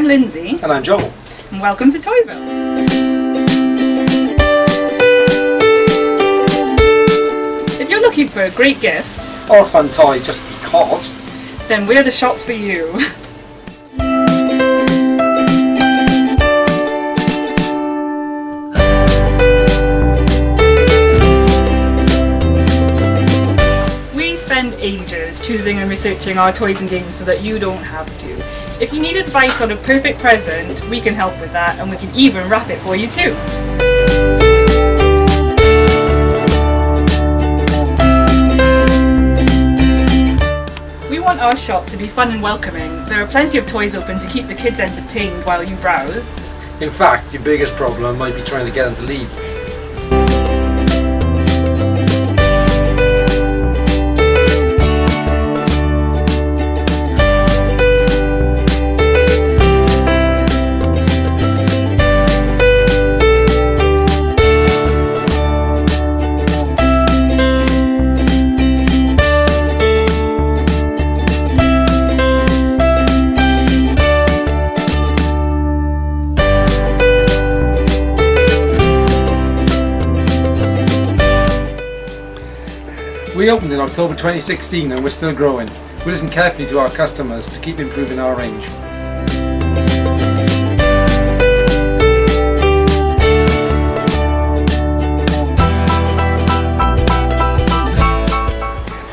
Lindsay. And I'm Joel. And welcome to Toyville. If you're looking for a great gift, Or a fun toy just because. then we're the shop for you. spend ages choosing and researching our toys and games so that you don't have to. If you need advice on a perfect present, we can help with that and we can even wrap it for you too. We want our shop to be fun and welcoming. There are plenty of toys open to keep the kids entertained while you browse. In fact, your biggest problem might be trying to get them to leave. We opened in October 2016 and we're still growing. We listen carefully to our customers to keep improving our range.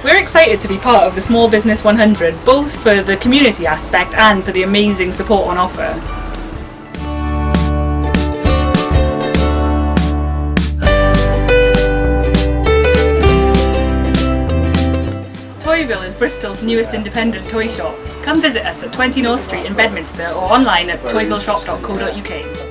We're excited to be part of the Small Business 100, both for the community aspect and for the amazing support on offer. Toyville is Bristol's newest independent toy shop. Come visit us at 20 North Street in Bedminster or online at toyvilleshop.co.uk.